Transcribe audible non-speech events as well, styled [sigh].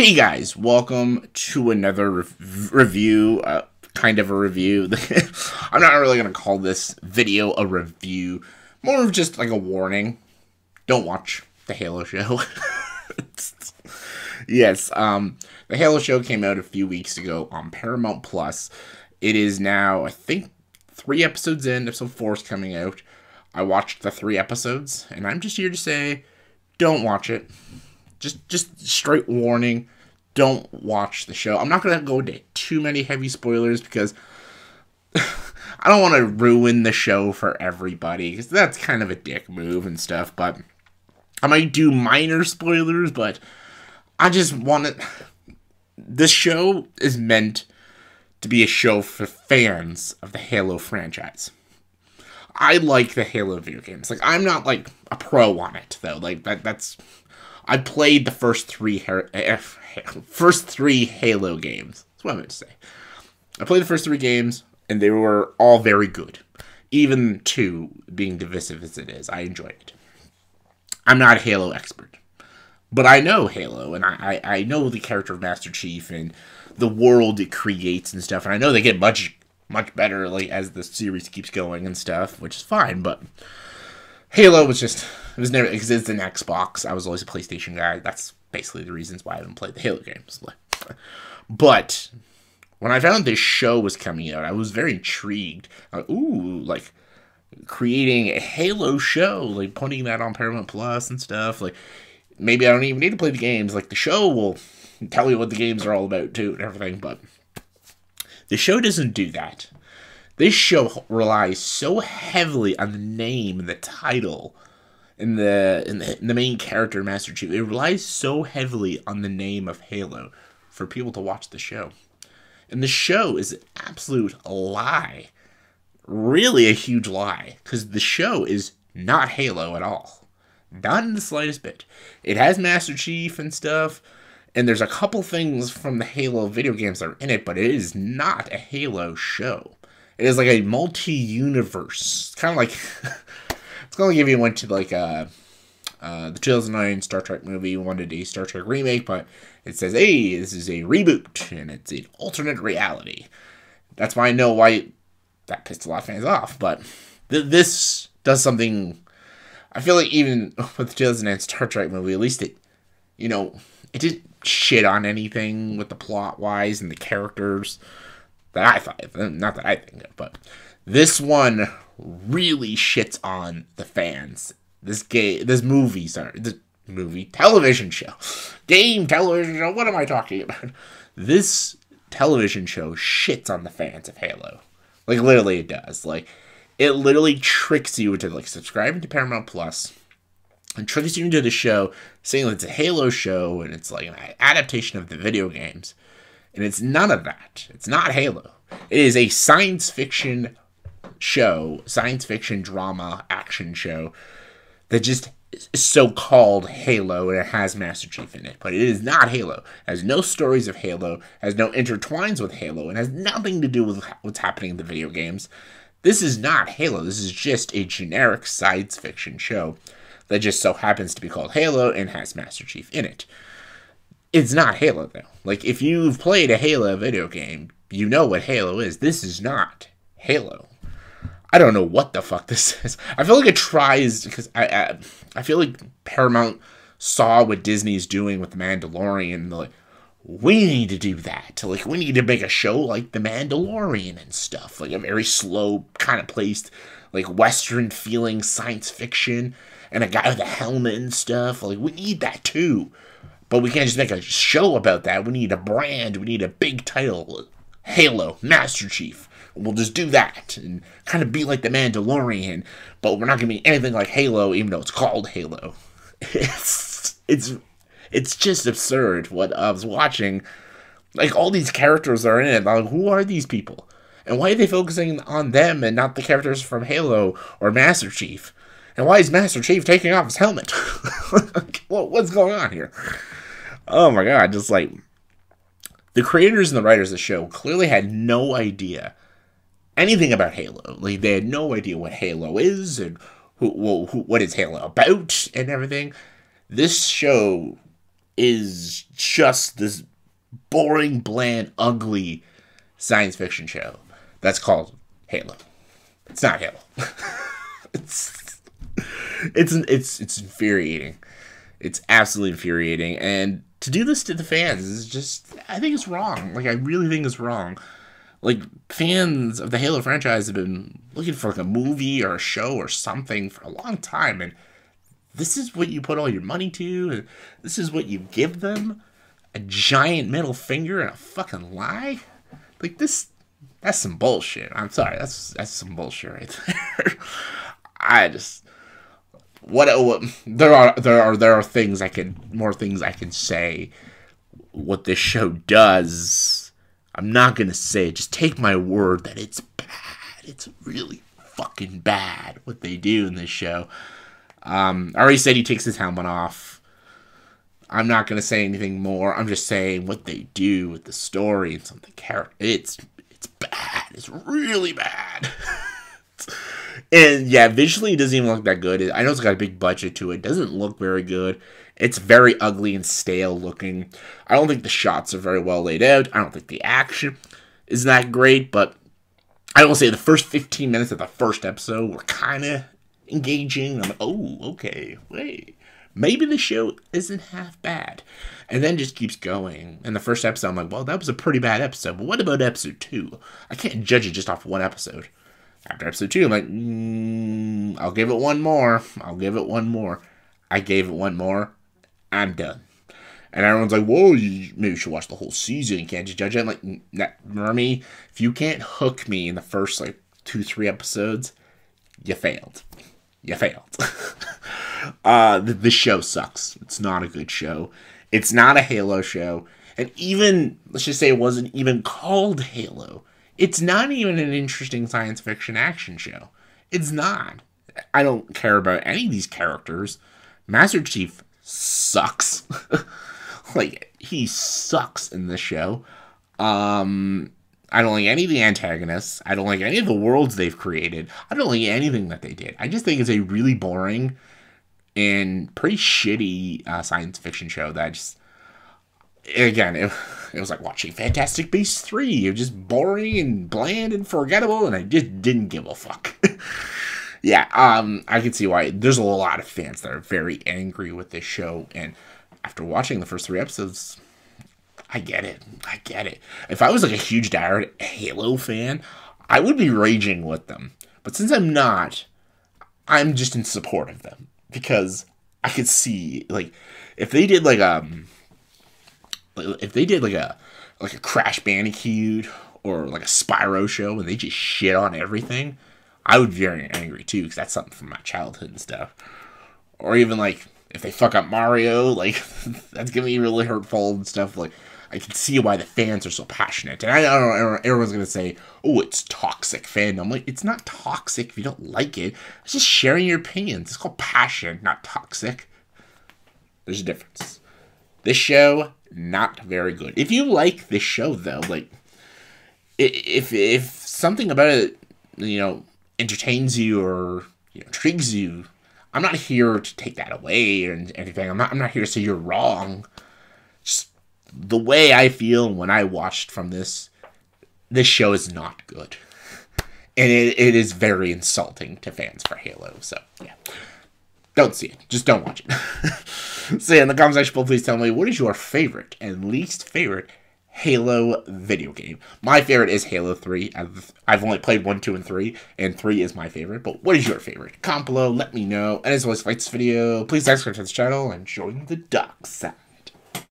Hey guys, welcome to another re- review, uh, kind of a review. [laughs] I'm not really going to call this video a review, more of just like a warning. Don't watch the Halo show. [laughs] yes, um, the Halo show came out a few weeks ago on Paramount Plus. It is now, I think, three episodes in. Episode four is coming out. I watched the three episodes, and I'm just here to say, don't watch it just just straight warning don't watch the show i'm not going to go into too many heavy spoilers because [laughs] i don't want to ruin the show for everybody because that's kind of a dick move and stuff but i might do minor spoilers but i just want to this show is meant to be a show for fans of the halo franchise I like the Halo video games. Like I'm not like a pro on it though. Like that that's I played the first three eh, [laughs] first three Halo games. That's what I meant to say. I played the first three games, and they were all very good. Even two being divisive as it is, I enjoyed it. I'm not a Halo expert, but I know Halo, and I, I, I know the character of Master Chief and the world it creates and stuff, and I know they get much much better like as the series keeps going and stuff, which is fine. But Halo was just it was never because it's an Xbox. I was always a PlayStation guy. That's basically the reasons why I haven't played the Halo games. But when I found this show was coming out, I was very intrigued. Like, ooh, like creating a Halo show, like putting that on Paramount Plus and stuff. Like maybe I don't even need to play the games. Like the show will tell you what the games are all about too and everything. But the show doesn't do that. This show relies so heavily on the name and the title and the, and the, the main character, Master Chief. It relies so heavily on the name of Halo for people to watch the show. And the show is an absolute lie. Really a huge lie. Because the show is not Halo at all. Not in the slightest bit. It has Master Chief and stuff, and there's a couple things from the Halo video games that are in it, but it is not a Halo show. It is like a multi-universe. Kind of like [laughs] it's gonna give you one to like uh, uh, the 2009 Star Trek movie, wanted a Star Trek remake, but it says, "Hey, this is a reboot and it's an alternate reality." That's why I know why that pissed a lot of fans off. But th- this does something. I feel like even [laughs] with the 2009 Star Trek movie, at least it, you know, it didn't shit on anything with the plot wise and the characters that I thought, not that I think of, but this one really shits on the fans. This game, this movie, sorry, this movie, television show, game, television show. What am I talking about? This television show shits on the fans of Halo. Like literally, it does. Like it literally tricks you into like subscribing to Paramount Plus and tricks you into the show, saying it's a Halo show and it's like an adaptation of the video games. And it's none of that. It's not Halo. It is a science fiction show, science fiction drama action show that just so called Halo and it has Master Chief in it. But it is not Halo. It has no stories of Halo, has no intertwines with Halo, and has nothing to do with what's happening in the video games. This is not Halo. This is just a generic science fiction show that just so happens to be called Halo and has Master Chief in it. It's not Halo though. Like if you've played a Halo video game, you know what Halo is. This is not Halo. I don't know what the fuck this [laughs] is. I feel like it tries because I I, I feel like Paramount saw what Disney's doing with the Mandalorian. And like, we need to do that. Like, we need to make a show like the Mandalorian and stuff. Like a very slow, kind of placed, like Western feeling science fiction, and a guy with a helmet and stuff. Like, we need that too. But we can't just make a show about that. We need a brand. We need a big title. Halo, Master Chief. We'll just do that and kind of be like the Mandalorian, but we're not gonna be anything like Halo, even though it's called Halo. [laughs] It's it's it's just absurd what I was watching. Like all these characters are in it. Like, who are these people? And why are they focusing on them and not the characters from Halo or Master Chief? And why is Master Chief taking off his helmet? [laughs] what, what's going on here? Oh my god, just like the creators and the writers of the show clearly had no idea anything about Halo. Like they had no idea what Halo is and who, who, what is Halo about and everything. This show is just this boring, bland, ugly science fiction show that's called Halo. It's not Halo. [laughs] it's it's it's it's infuriating. It's absolutely infuriating, and to do this to the fans is just I think it's wrong. Like I really think it's wrong. Like fans of the Halo franchise have been looking for like a movie or a show or something for a long time, and this is what you put all your money to, and this is what you give them a giant middle finger and a fucking lie. Like this, that's some bullshit. I'm sorry, that's that's some bullshit right [laughs] there. I just what, what there are there are there are things I can more things I can say. What this show does, I'm not gonna say. Just take my word that it's bad. It's really fucking bad what they do in this show. Um, I already said he takes his helmet off. I'm not gonna say anything more. I'm just saying what they do with the story and some of the character. It's it's bad. It's really bad. [laughs] and yeah, visually it doesn't even look that good. I know it's got a big budget to it. it. Doesn't look very good. It's very ugly and stale looking. I don't think the shots are very well laid out. I don't think the action is that great, but I will say the first 15 minutes of the first episode were kind of engaging. I'm like, oh, okay, wait. Maybe the show isn't half bad. And then just keeps going. And the first episode, I'm like, well, that was a pretty bad episode. But what about episode two? I can't judge it just off one episode. After episode two, I'm like, mm, I'll give it one more. I'll give it one more. I gave it one more. I'm done. And everyone's like, whoa, you maybe you should watch the whole season. You can't just judge it. I'm like, remember me? If you can't hook me in the first, like, two, three episodes, you failed. You failed. [laughs] uh, the, the show sucks. It's not a good show. It's not a Halo show. And even, let's just say it wasn't even called Halo it's not even an interesting science fiction action show. It's not. I don't care about any of these characters. Master Chief sucks. [laughs] like he sucks in this show. Um I don't like any of the antagonists. I don't like any of the worlds they've created. I don't like anything that they did. I just think it's a really boring and pretty shitty uh, science fiction show that just again, it, it was like watching Fantastic Beasts 3. It was just boring and bland and forgettable, and I just didn't give a fuck. [laughs] yeah, um, I can see why. There's a lot of fans that are very angry with this show, and after watching the first three episodes, I get it. I get it. If I was like a huge diehard Halo fan, I would be raging with them. But since I'm not, I'm just in support of them because I could see like if they did like um if they did like a like a Crash Bandicoot or like a Spyro show and they just shit on everything, I would be very angry too because that's something from my childhood and stuff. Or even like if they fuck up Mario, [laughs] like that's gonna be really hurtful and stuff. Like I can see why the fans are so passionate. And I, I don't know, everyone's gonna say, "Oh, it's toxic fandom." Like it's not toxic if you don't like it. It's just sharing your opinions. It's called passion, not toxic. There's a difference. This show not very good. If you like this show though, like if if something about it, you know, entertains you or you know, intrigues you, I'm not here to take that away or anything. I'm not I'm not here to say you're wrong. Just the way I feel when I watched from this, this show is not good. And it, it is very insulting to fans for Halo. So yeah. Don't see it. Just don't watch it. [laughs] [laughs] so in the comment section below, please tell me what is your favorite and least favorite Halo video game. My favorite is Halo 3. I've, I've only played 1, 2, and 3, and 3 is my favorite. But what is your favorite? Comment below, let me know. And as always, like this video, please subscribe to this channel and join the dark side.